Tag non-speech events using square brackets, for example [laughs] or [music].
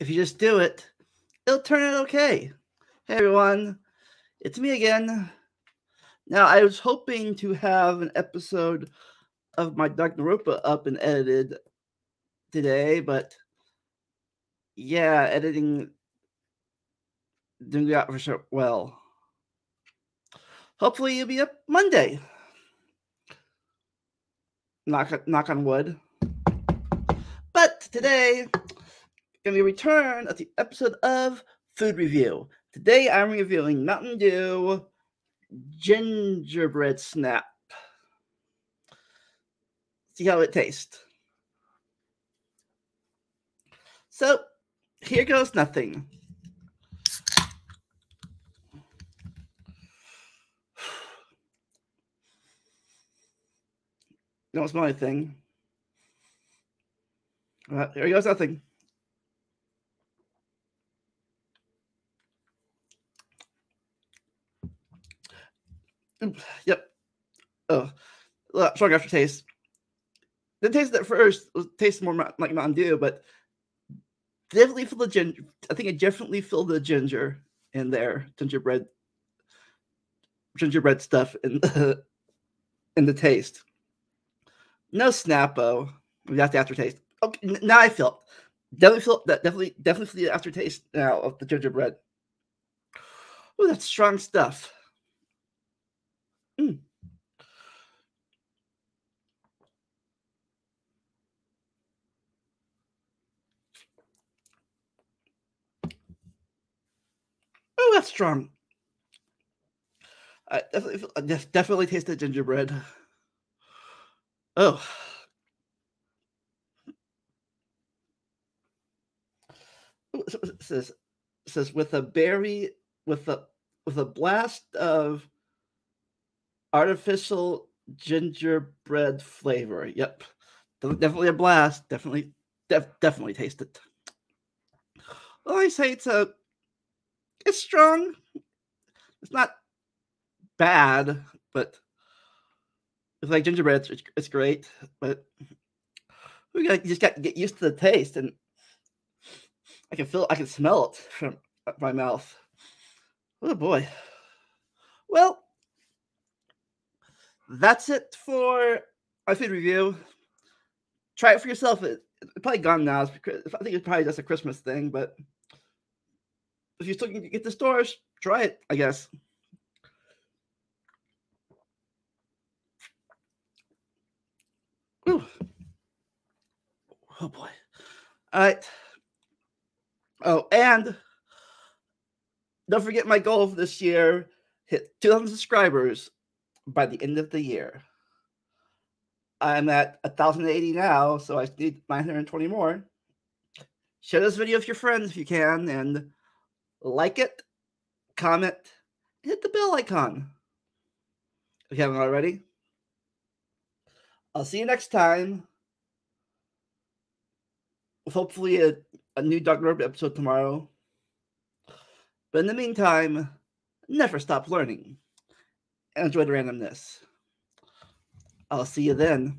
if you just do it, it'll turn out okay. Hey everyone, it's me again. Now I was hoping to have an episode of my Dark Naropa up and edited today, but yeah, editing didn't go out for sure well. Hopefully you'll be up Monday. Knock knock on wood. But today gonna be a return of the episode of Food Review. Today I'm reviewing Mountain Dew Gingerbread Snap. See how it tastes. So here goes nothing. [sighs] Don't smell anything. Well, here goes nothing. Mm, yep. Oh, strong aftertaste. The taste at first was tastes more like Mountain Dew, but definitely feel the ginger. I think I definitely feel the ginger in there, gingerbread, gingerbread stuff in the [laughs] in the taste. No Snappo. That's the aftertaste. Okay, now I feel definitely feel that definitely definitely feel the aftertaste now of the gingerbread. Oh, that's strong stuff. Mm. Oh, that's strong. I definitely, I definitely taste the gingerbread. Oh. It says it says with a berry with a with a blast of artificial gingerbread flavor. Yep, definitely a blast. Definitely, def, definitely taste it. Well, I say it's a, it's strong. It's not bad, but it's like gingerbread. It's, it's great, but we got you just got to get used to the taste, and I can feel, I can smell it from uh, my mouth. Oh boy. Well, that's it for my food review. Try it for yourself. It, it's probably gone now. It's, I think it's probably just a Christmas thing, but if you still can get the stores, try it, I guess. Ooh. Oh boy. All right. Oh, and don't forget my goal for this year hit 2,000 subscribers by the end of the year. I'm at 1,080 now, so I need 920 more. Share this video with your friends if you can, and like it, comment, hit the bell icon if you haven't already. I'll see you next time. With hopefully a, a new Dark Road episode tomorrow. But in the meantime, never stop learning and enjoy the randomness. I'll see you then.